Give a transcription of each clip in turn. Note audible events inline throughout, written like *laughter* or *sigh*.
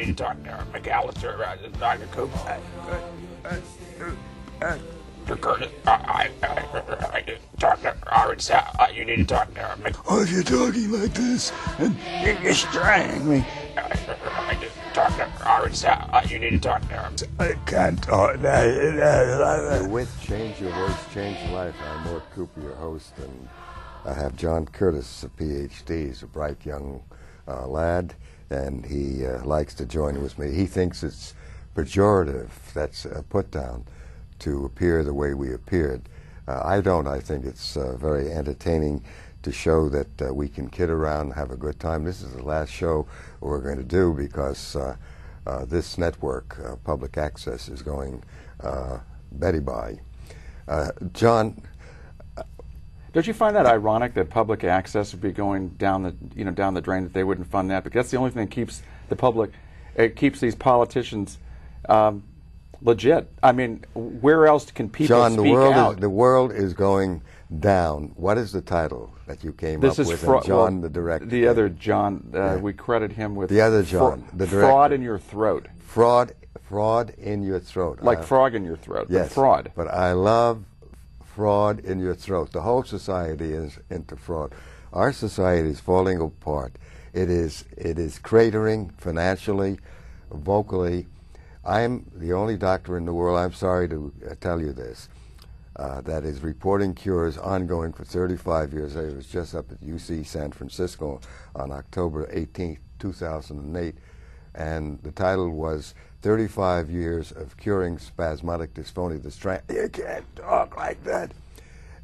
need to talk to McAllister, uh, Dr. Cooper. Dr. Curtis, uh, I, I, I, I talk to Art South. Uh, you need to talk to Mc... Oh, you're talking like this, and you're straying me. I did talk to Art South. Uh, you need to talk to him. I can't talk. You're with Change Your Voice, Change Your Life. I'm Mort Cooper, your host, and I have John Curtis, a PhD. He's a bright young uh, lad, and he uh, likes to join with me. He thinks it's pejorative, that's a put down, to appear the way we appeared. Uh, I don't. I think it's uh, very entertaining to show that uh, we can kid around and have a good time. This is the last show we're going to do because uh, uh, this network, uh, public access, is going uh, Betty by. Uh, John, Don't you find that ironic that public access would be going down the you know down the drain that they wouldn't fund that because that's the only thing that keeps the public it keeps these politicians um, legit. I mean, where else can people John, the world out? is the world is going down. What is the title that you came this up is with? fra- John, well, the director. The other John, uh, Yeah. we credit him with The other fra- John, the fraud in your throat, fraud, fraud in your throat. like Uh, frog in your throat, Yes, fraud. But I love fraud in your throat. The whole society is into fraud. Our society is falling apart. It is it is cratering financially, vocally. I'm the only doctor in the world. I'm sorry to uh, tell you this. Uh, that is reporting cures ongoing for 35 years. I was just up at UC San Francisco on October 18, 2008, and the title was 35 Years of Curing Spasmodic Dysphonia. The strength, you can't talk like that.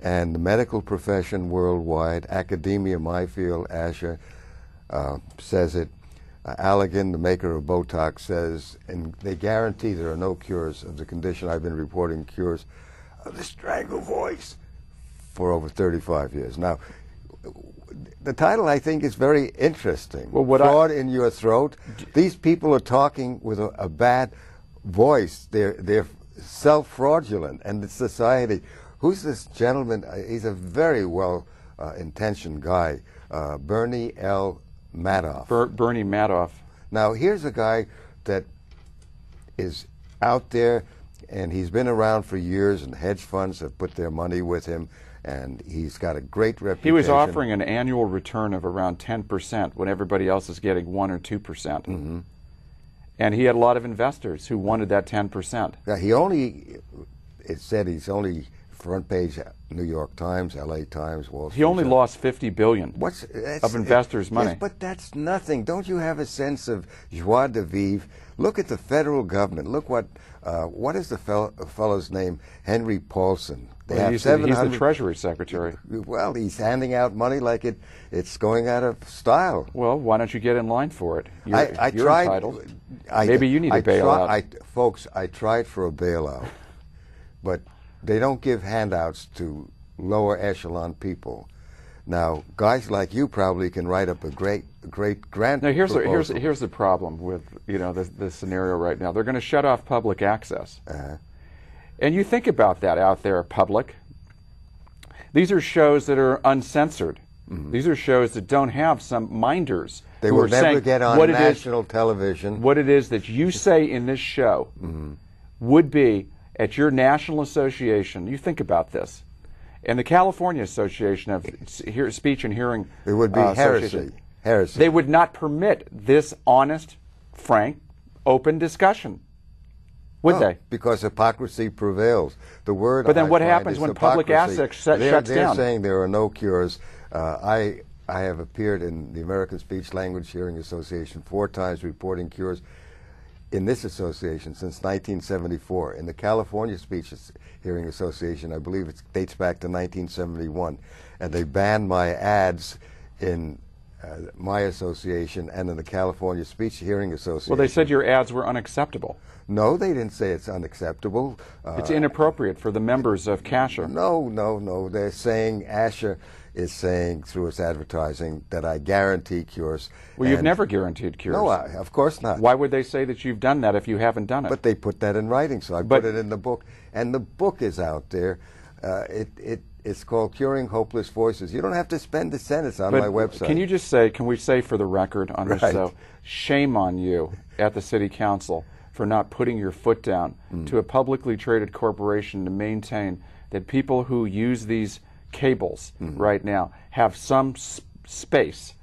And the medical profession worldwide, academia, my field, ASHA, uh, says it. Uh, Allergan, the maker of Botox, says, and they guarantee there are no cures of the condition. I've been reporting cures of the strangle voice for over 35 years. Now, the title I think is very interesting. Well, what I- Fraud in your throat. These people are talking with a, a bad voice. They're they're self-fraudulent, and the society. Who's this gentleman? Uh, He's a very well uh, intentioned guy, uh, Bernie L. Madoff. Ber- Bernie Madoff. Now, here's a guy that is out there, and he's been around for years, and hedge funds have put their money with him, and he's got a great reputation. He was offering an annual return of around 10% when everybody else is getting 1 or 2%. percent Mm-hmm. And he had a lot of investors who wanted that 10%. Now, he only, it said he's only front page New York Times, L.A. Times, Wall Street. He only Journal. lost 50 billion What's of investors' yes, money. but that's nothing. Don't you have a sense of joie de vivre? Look at the federal government. Look what uh, what is the fel- fellow's name? Henry Paulson. They Well, have he's, the, he's the Treasury Secretary. Well, he's handing out money like it it's going out of style. Well, why don't you get in line for it? You're, I, I you're tried. entitled. I, Maybe you need a I bailout. Try, I, folks, I tried for a bailout, but they don't give handouts to lower echelon people. Now, guys like you probably can write up a great, great grant. Now here's the, here's here's the problem with you know the, the scenario right now. They're going to shut off public access, Uh-huh. and you think about that out there, public. These are shows that are uncensored. These are shows that don't have some minders Mm-hmm. They will never get on what it is- national television. what it is that you say in this show Mm-hmm. would be at your national association. You think about this. And the California Association of Hear- Speech and Hearing It would be uh, heresy. Heresy. They would not permit this honest, frank, open discussion. Would No, they? Because hypocrisy prevails. The word. But then I what happens when public hypocrisy. assets shut- they're, shuts they're down? saying there are no cures. Uh, I I have appeared in the American Speech Language Hearing Association four times reporting cures in this association since 1974. In the California Speech Hearing Association, I believe it dates back to 1971, and they banned my ads in. Uh, my association and in the California Speech Hearing Association. Well, they said your ads were unacceptable. No. They didn't say it's unacceptable. Uh, It's inappropriate for the members of CASHA. no, no, no. They're saying ASHA is saying through its advertising that I guarantee cures. Well, you've never guaranteed cures. No, I, of course not. Why would they say that you've done that if you haven't done it? But they put that in writing, so I But- put it in the book, and the book is out there. Uh, it it It's called Curing Hopeless Voices. You don't have to spend a sentence on my website. Can you just say, can we say for the record on this show, shame on you at the city council for not putting your foot down Mm. to a publicly traded corporation to maintain that people who use these cables Mm-hmm. right now have some s- space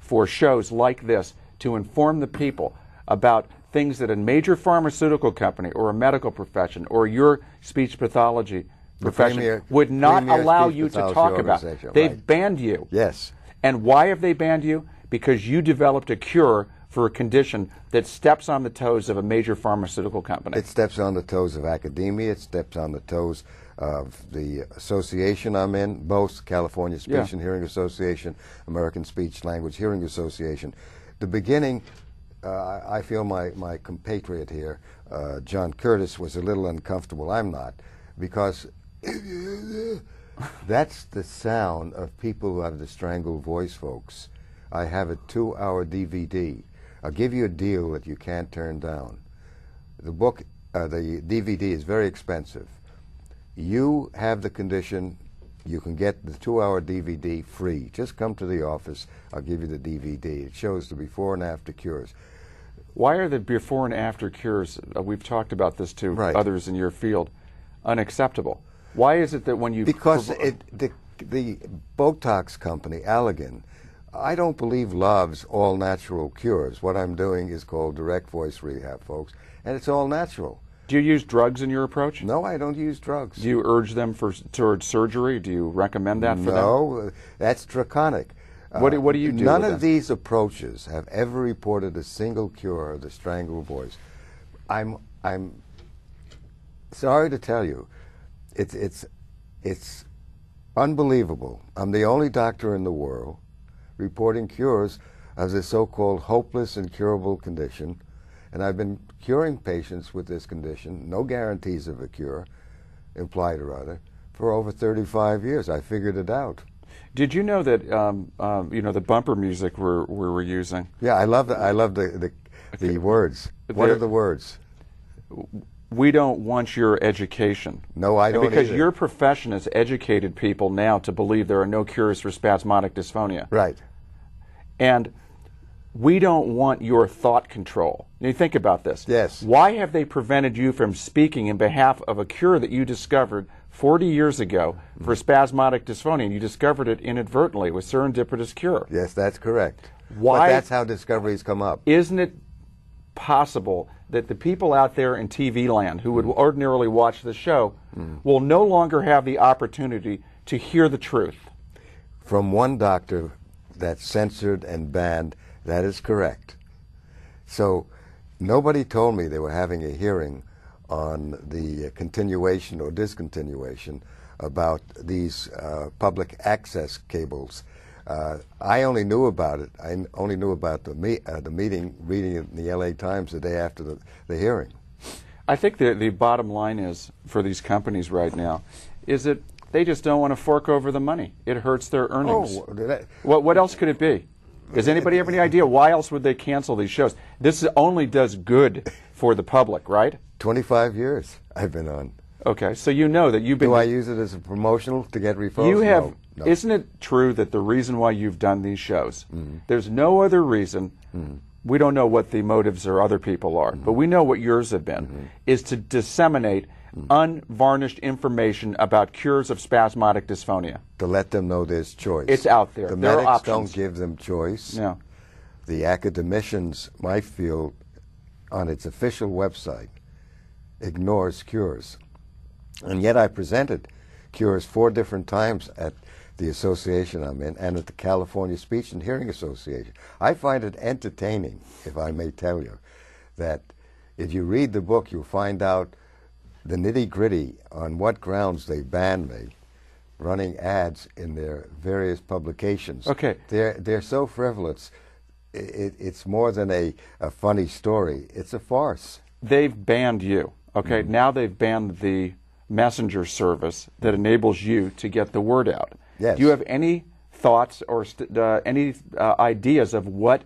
for shows like this to inform the people about things that a major pharmaceutical company or a medical profession or your speech pathology profession premier- would not allow you to talk about. They've right. banned you. Yes. And why have they banned you? Because you developed a cure for a condition that steps on the toes of a major pharmaceutical company. It steps on the toes of academia. It steps on the toes of the association I'm in, both California Speech Yeah. and Hearing Association, American Speech Language Hearing Association. The beginning, uh, I feel my, my compatriot here, uh, John Curtis, was a little uncomfortable. I'm not, because *laughs* that's the sound of people who have the strangled voice, folks. I have a two hour DVD. I'll give you a deal that you can't turn down. The book, uh, the DVD is very expensive. You have the condition, you can get the two hour DVD free. Just come to the office, I'll give you the DVD. It shows the before and after cures. why are the before and after cures, uh, we've talked about this to Right. others in your field, unacceptable? Why is it that when you. Because it, the, the Botox company, Allergan, I don't believe loves all natural cures. What I'm doing is called direct voice rehab, folks, and it's all natural. Do you use drugs in your approach? No, I don't use drugs. Do you urge them for towards surgery? Do you recommend that for them? no, that's draconic. What do- what do you do None of them? these approaches have ever reported a single cure of the strangled voice. I'm I'm sorry to tell you, it's it's it's unbelievable. I'm the only doctor in the world reporting cures of this so-called hopeless incurable condition, and I've been curing patients with this condition, no guarantees of a cure, implied or other, for over 35 years. I figured it out. Did you know that um, um, you know the bumper music we're, we were using? Yeah, I love the I love the the, the words. What There- are the words? We don't want your education. No, I don't Because either. your profession has educated people now to believe there are no cures for spasmodic dysphonia. Right. And we don't want your thought control. Now, you think about this. Yes. Why have they prevented you from speaking in behalf of a cure that you discovered 40 years ago mm-hmm. for spasmodic dysphonia? And you discovered it inadvertently with serendipitous cure. Yes, that's correct. Why- But that's how discoveries come up. Isn't it possible that the people out there in TV land who would mm-hmm. ordinarily watch the show mm-hmm. will no longer have the opportunity to hear the truth? From one doctor that's censored and banned, that is correct. So nobody told me they were having a hearing on the continuation or discontinuation about these uh, public access cables. Uh, I only knew about it. I only knew about the, me- uh, the meeting, reading it in the LA Times the day after the, the hearing. I think the, the bottom line is for these companies right now is that they just don't want to fork over the money. It hurts their earnings. Oh, that- What, what else could it be? Does anybody have any idea why else would they cancel these shows? This only does good for the public, right? 25 years I've been on. Okay, so you know that you've been. Do I use it as a promotional to get referrals? you have. No, no. Isn't it true that the reason why you've done these shows, Mm-hmm. there's no other reason. We don't know what the motives or other people are, Mm-hmm. but we know what yours have been, is to disseminate unvarnished information about cures of spasmodic dysphonia. to let them know there's choice. It's out there. The There are medics don't give them choice. Yeah. The academicians, my field, on its official website, ignores cures. And yet I presented cures four different times at the association I'm in and at the California Speech and Hearing Association. I find it entertaining, if I may tell you, that if you read the book, you'll find out the nitty gritty on what grounds they banned me running ads in their various publications. Okay. They're, they're so frivolous. It, it's more than a, a funny story, it's a farce. They've banned you. Okay, Mm-hmm. now they've banned the messenger service that enables you to get the word out. Yes. Do you have any thoughts or st- uh, any uh, ideas of what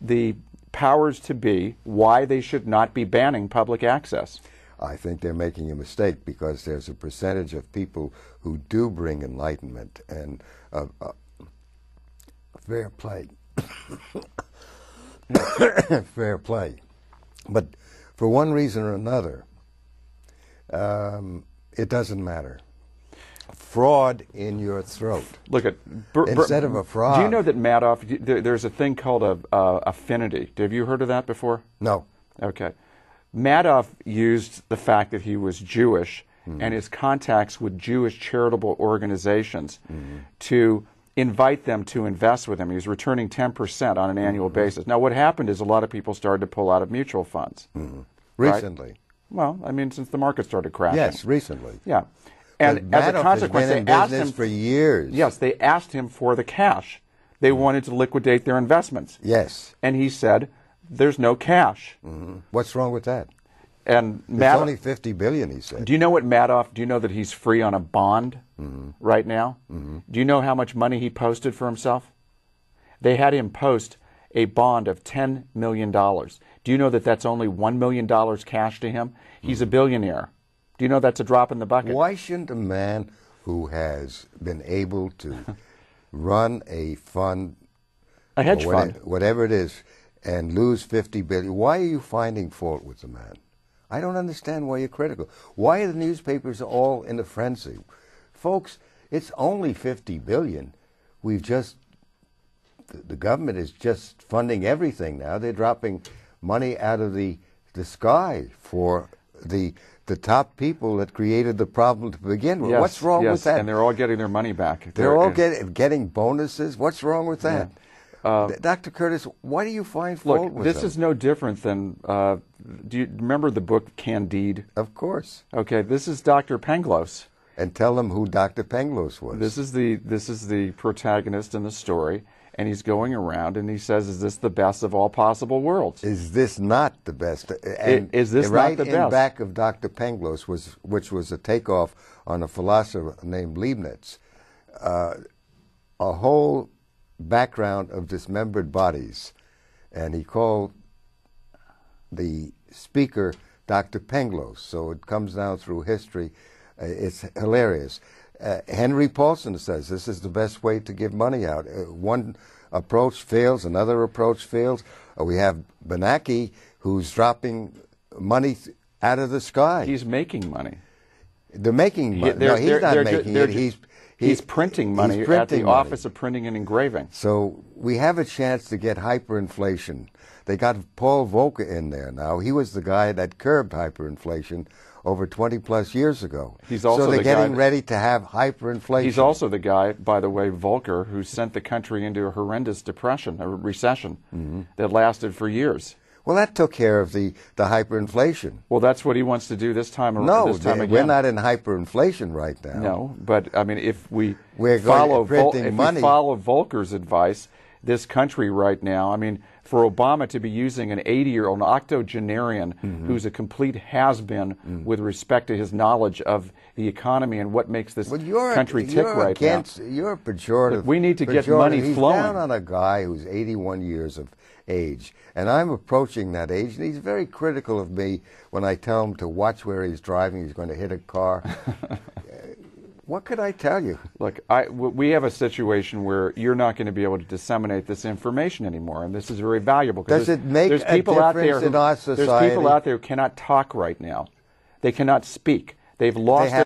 the powers to be, why they should not be banning public access? I think they're making a mistake because there's a percentage of people who do bring enlightenment and uh, uh, fair play. *coughs* fair play. But for one reason or another, um, it doesn't matter. Fraud in your throat. Look at Instead of a fraud. Do you know that Madoff? do- there- There's a thing called a uh, affinity. Have you heard of that before? No. Okay. Madoff used the fact that he was Jewish hmm. and his contacts with Jewish charitable organizations to invite them to invest with him. He was returning 10% on an hmm. annual basis. Now, what happened is a lot of people started to pull out of mutual funds. Hmm. Right. Recently. Well, I mean, since the market started crashing. Yes, recently. Yeah. And But as a consequence, has been in they asked him for years. Yes, they asked him for the cash. They wanted to liquidate their investments. Yes. And he said, "There's no cash." Mm-hmm. What's wrong with that? And It's Madoff, only 50 billion, he said. do you know what Madoff? Do you know that he's free on a bond mm-hmm. right now? Mm-hmm. Do you know how much money he posted for himself? They had him post a bond of ten million dollars. Do you know that that's only one million dollars cash to him? He's a billionaire. Do you know that's a drop in the bucket? Why shouldn't a man who has been able to *laughs* run a fund, A hedge fund. whatever it is, and lose 50 billion, why are you finding fault with the man? I don't understand why you're critical. Why are the newspapers all in a frenzy? Folks, it's only 50 billion. We've just, the, government is just funding everything now. They're dropping money out of the, the sky for the, the top people that created the problem to begin with. Yes, What's wrong yes, with that? And they're all getting their money back. They're all get, getting bonuses. What's wrong with that? Uh, Dr. Curtis, why do you find fault Look, this them? is no different than. Uh, do you remember the book Candide? Of course. Okay, this is Dr. Pangloss. And tell them who Dr. Pangloss was. This is the this is the protagonist in the story, and he's going around and he says, "Is this the best of all possible worlds?" is this not the best? And is this not right the in best? back of Dr. Pangloss was, which was a takeoff on a philosopher named Leibniz, uh, a whole background of dismembered bodies, and he called the speaker Dr. Pangloss. So it comes down through history. Uh, it's hilarious. Uh, Henry Paulson says this is the best way to give money out. Uh, one approach fails, another approach fails. Uh, we have Bernanke who's dropping money th- out of the sky. He's making money. they're making money. They're- no, he's they're- not they're making it. He's he's printing money he's at the money. Office of Printing and Engraving. So we have a chance to get hyperinflation. They got Paul Volcker in there now. He was the guy that curbed hyperinflation over 20 plus years ago. He's also so they're the getting that- ready to have hyperinflation. He's also the guy, by the way, Volcker, who sent the country into a horrendous depression, a recession Mm-hmm. that lasted for years. Well, that took care of the, the hyperinflation. Well, that's what he wants to do this time. around. No, this time again. we're not in hyperinflation right now. No, but I mean, if we We're follow Vol- if money. we follow Volcker's advice, this country right now, I mean, for Obama to be using an 80-year-old an octogenarian Mm-hmm. who's a complete has-been Mm. with respect to his knowledge of the economy and what makes this Well, you're, country tick you're right against, now. You're pejorative. Look, we need to get money he's flowing. down on a guy who's 81 years of age, and I'm approaching that age, and he's very critical of me when I tell him to watch where he's driving. He's going to hit a car. *laughs* What could I tell you? Look, I, we have a situation where you're not going to be able to disseminate this information anymore, and this is very valuable. Does there's- it make there's a people out there who, in our There's people out there who cannot talk right now. They cannot speak. They've lost They